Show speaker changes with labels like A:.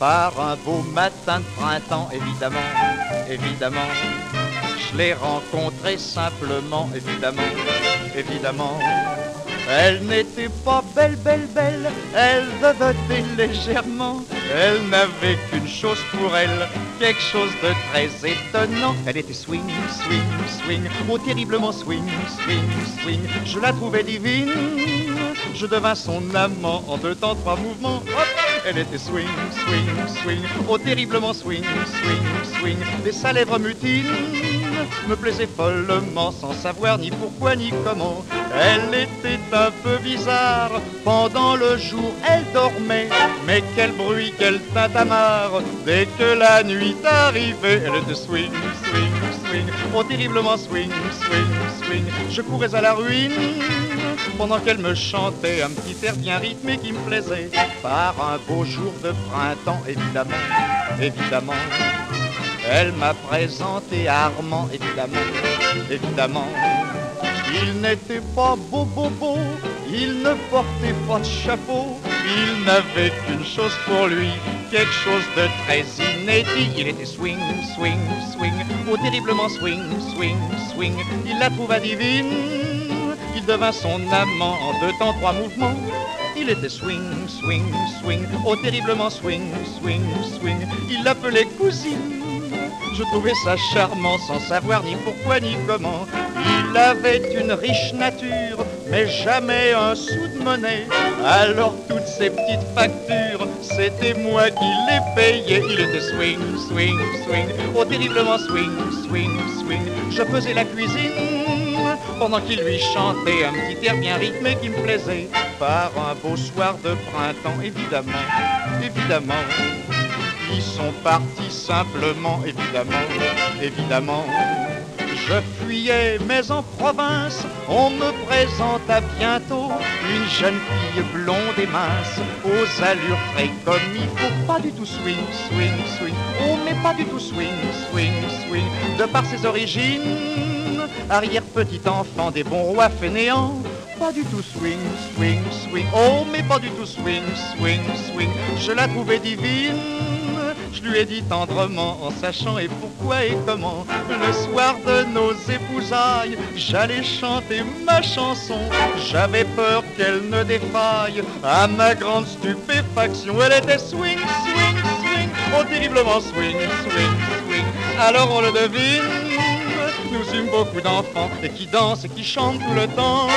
A: par un beau matin de printemps, évidemment, évidemment. Je l'ai rencontrée simplement, évidemment, évidemment. Elle n'était pas belle, belle, belle, elle vevetait légèrement. Elle n'avait qu'une chose pour elle, quelque chose de très étonnant. Elle était swing, swing, swing, oh terriblement swing, swing, swing. Je la trouvais divine, je devins son amant en deux temps, trois mouvements. Elle était swing, swing, swing, oh terriblement swing, swing, swing. Et sa lèvre mutine me plaisait follement sans savoir ni pourquoi ni comment. Elle était un peu bizarre, pendant le jour elle dormait, mais quel bruit, quel tintamarre, dès que la nuit arrivait, elle était swing, swing, swing, oh terriblement swing, swing, swing. Je courais à la ruine pendant qu'elle me chantait un petit air bien rythmé qui me plaisait. Par un beau jour de printemps, évidemment, évidemment. Elle m'a présenté Armand, évidemment, évidemment. Il n'était pas beau, beau, beau, il ne portait pas de chapeau, il n'avait qu'une chose pour lui, quelque chose de très inédit. Il était swing, swing, swing, oh terriblement swing, swing, swing. Il la trouva divine, il devint son amant en deux temps, trois mouvements. Il était swing, swing, swing, oh terriblement swing, swing, swing. Il l'appelait cousine. Je trouvais ça charmant sans savoir ni pourquoi ni comment. Il avait une riche nature, mais jamais un sou de monnaie. Alors toutes ces petites factures, c'était moi qui les payais. Il était swing, swing, swing, oh terriblement swing, swing, swing. Je faisais la cuisine pendant qu'il lui chantait un petit air bien rythmé qui me plaisait. Par un beau soir de printemps, évidemment, évidemment. Ils sont partis simplement, évidemment, évidemment. Je fuyais, mais en province, on me présenta bientôt une jeune fille blonde et mince, aux allures très comme il faut, pas du tout swing, swing, swing, oh mais pas du tout swing, swing, swing, par ses origines, arrière petit enfant des bons rois fainéants, pas du tout swing, swing, swing, oh mais pas du tout swing, swing, swing, je la trouvais divine. Je lui ai dit tendrement, en sachant et pourquoi et comment, le soir de nos épousailles, j'allais chanter ma chanson. J'avais peur qu'elle ne défaille. À ma grande stupéfaction, elle était swing, swing, swing, oh terriblement swing, swing. Alors on le devine, nous eûmes beaucoup d'enfants et qui dansent et qui chantent tout le temps.